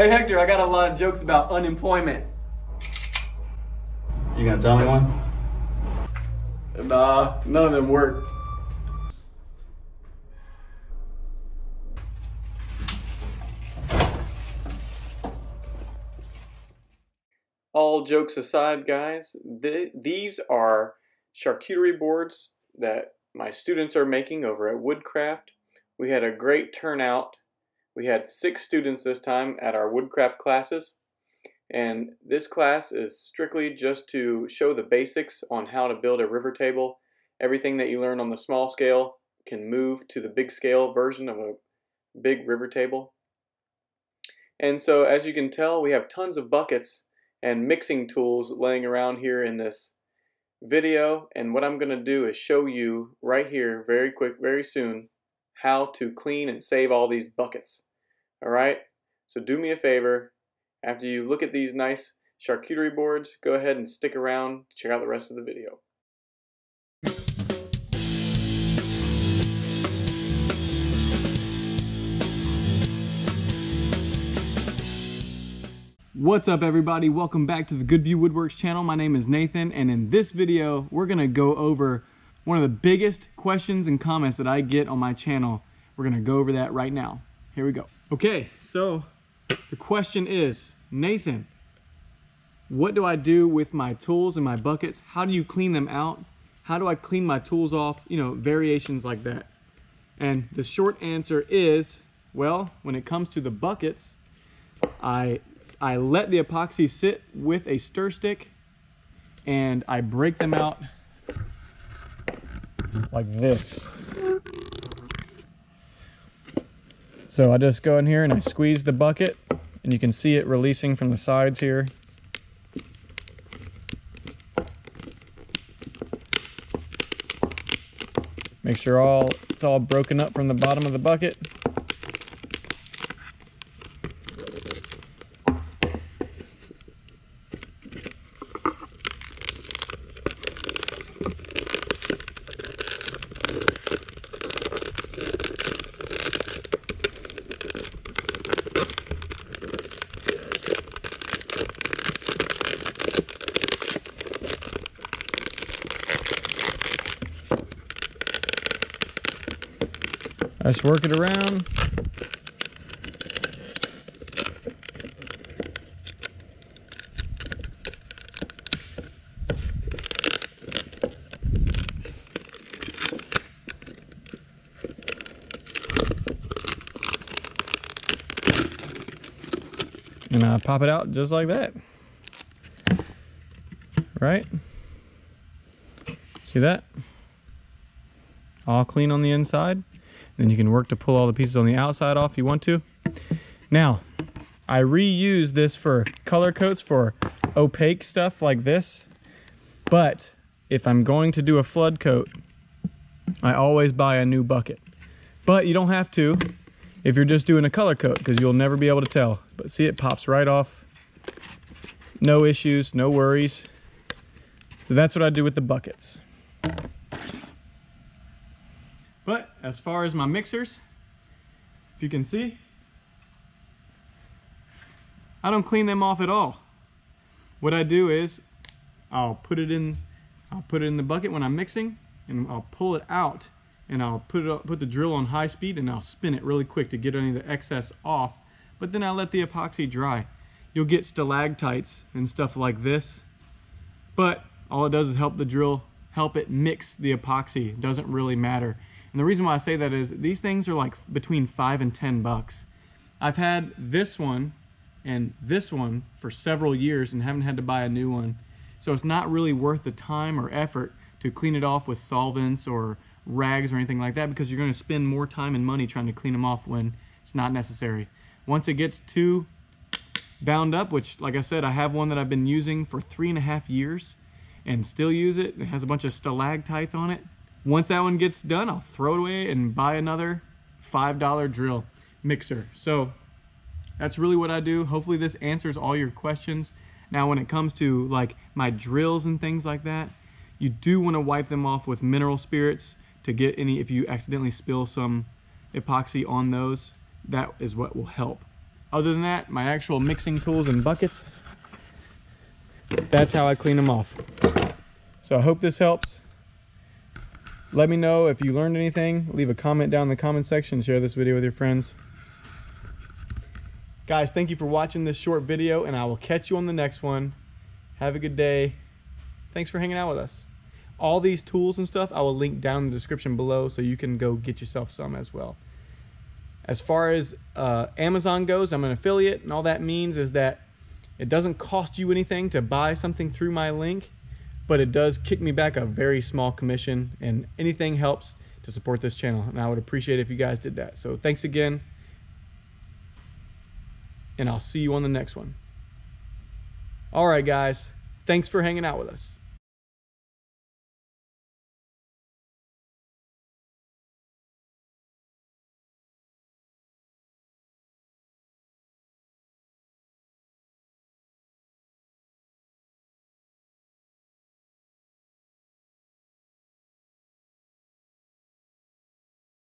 Hey Hector, I got a lot of jokes about unemployment. You gonna tell me one? Nah, none of them work. All jokes aside, guys, th these are charcuterie boards that my students are making over at Woodcraft. We had a great turnout. We had six students this time at our Woodcraft classes. And this class is strictly just to show the basics on how to build a river table. Everything that you learn on the small scale can move to the big scale version of a big river table. And so as you can tell, we have tons of buckets and mixing tools laying around here in this video. And what I'm going to do is show you right here, very quick, very soon, how to clean and save all these buckets. All right? So do me a favor, after you look at these nice charcuterie boards, go ahead and stick around, to check out the rest of the video. What's up everybody? Welcome back to the Goodview Woodworks channel. My name is Nathan and in this video we're to go over one of the biggest questions and comments that I get on my channel. We're to go over that right now. Here we go. Okay, so the question is, Nathan, what do I do with my tools and my buckets? How do you clean them out? How do I clean my tools off? You know, variations like that. And the short answer is, well, when it comes to the buckets, I, I let the epoxy sit with a stir stick and I break them out like this. So I just go in here and I squeeze the bucket and you can see it releasing from the sides here. Make sure all it's all broken up from the bottom of the bucket. Just work it around. And I pop it out just like that. Right? See that? All clean on the inside. Then you can work to pull all the pieces on the outside off if you want to. Now, I reuse this for color coats for opaque stuff like this. But if I'm going to do a flood coat, I always buy a new bucket. But you don't have to if you're just doing a color coat because you'll never be able to tell. But see, it pops right off. No issues, no worries. So that's what I do with the buckets. But as far as my mixers, if you can see, I don't clean them off at all. What I do is I'll put it in I'll put it in the bucket when I'm mixing and I'll pull it out and I'll put it put the drill on high speed and I'll spin it really quick to get any of the excess off. But then I let the epoxy dry. You'll get stalactites and stuff like this. But all it does is help the drill help it mix the epoxy. It doesn't really matter. And the reason why I say that is these things are like between five and 10 bucks. I've had this one and this one for several years and haven't had to buy a new one. So it's not really worth the time or effort to clean it off with solvents or rags or anything like that because you're going to spend more time and money trying to clean them off when it's not necessary. Once it gets too bound up, which like I said, I have one that I've been using for three and a half years and still use it. It has a bunch of stalactites on it. Once that one gets done, I'll throw it away and buy another $5 drill mixer. So that's really what I do. Hopefully this answers all your questions. Now when it comes to like my drills and things like that, you do want to wipe them off with mineral spirits to get any, if you accidentally spill some epoxy on those, that is what will help. other than that, my actual mixing tools and buckets, that's how I clean them off. So I hope this helps. Let me know if you learned anything. Leave a comment down in the comment section. Share this video with your friends. Guys, thank you for watching this short video, and I will catch you on the next one. Have a good day. Thanks for hanging out with us. All these tools and stuff I will link down in the description below so you can go get yourself some as well. As far as uh, Amazon goes, I'm an affiliate, and all that means is that it doesn't cost you anything to buy something through my link, but it does kick me back a very small commission, and anything helps to support this channel, and I would appreciate if you guys did that. So thanks again and I'll see you on the next one. All right, guys. Thanks for hanging out with us.